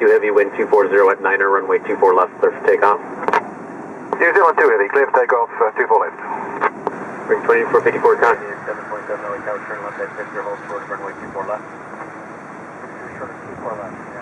Two heavy, wind 240 at Niner, runway 24 left, clear for takeoff. New Zealand 2 heavy, clear for takeoff, uh, 24 left. Bring 2454 con. 7.7 tower, turn left at 50, hold towards runway 24 left. 24 left.